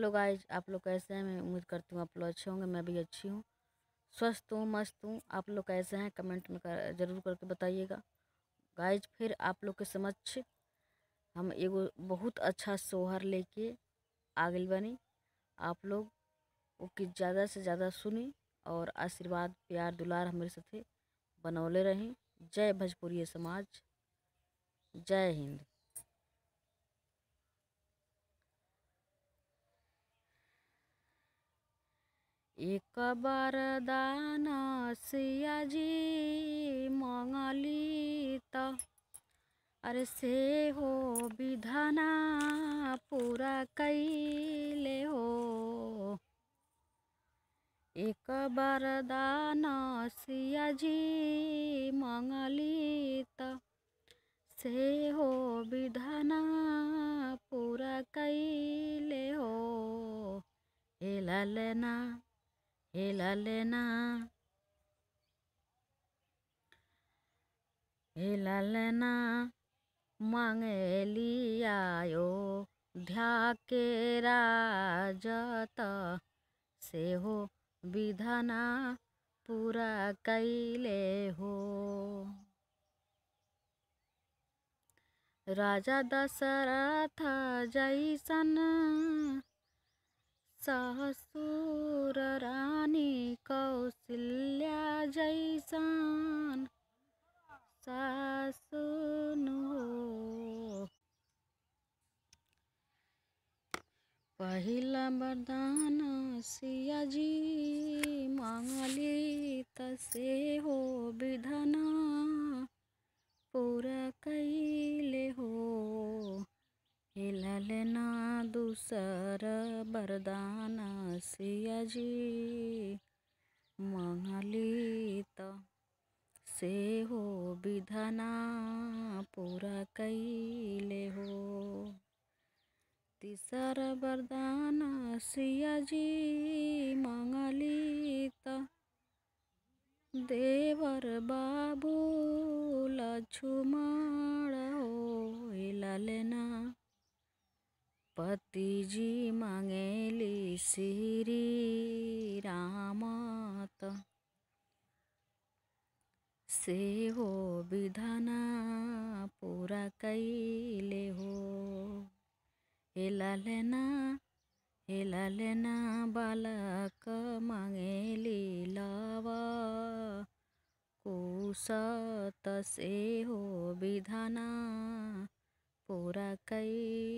Hello guys आप लोग कैसे हैं? मैं उम्मीद करती हूँ आप लोग अच्छे होंगे मैं भी अच्छी हूँ। स्वस्थ हूँ मस्त हूँ। आप लोग कैसे हैं? कमेंट में कर, ज़रूर करके बताइएगा। गाइज़ फिर आप लोग के समक्ष हम एगो बहुत अच्छा सोहर लेके आ गई बनी। आप लोग ओके ज़्यादा से ज़्यादा सुनी और आशीर्वाद प्यार दुलार हमारे साथे बनौले रहें। जय भोजपुरी समाज। जय हिंद। एक बार दाना सियाजी मंगली त अरे से हो विधाना पूरा कैले हो। एक बार दाना सियाजी मंगली त से हो विधाना पूरा कैले हो। हेला लेना हेला लेना हेला लेना मांगे आयो ध्या के राजत से हो विधाना पूरा कैले हो। राजा दशरथ जैसन ससुर रानी कौशल्या जैसान। सासुन हो। पहला वरदान सिया जी मांगली तसे हो विधना। पूरा कैले हो हिला लेना दूसर वरदान सिया जी। मंगली त से हो विधना पूरा कैले हो। तीसर वरदान सिया जी मंगली देवर बाबू लक्ष्मण हो लेना पति जी मांगेली श्री रामत। से हो विधाना पूरा कैले हो। हिला लेना हिला लेना बालक मांगेली लावा। कुसत से हो विधाना पूरा कई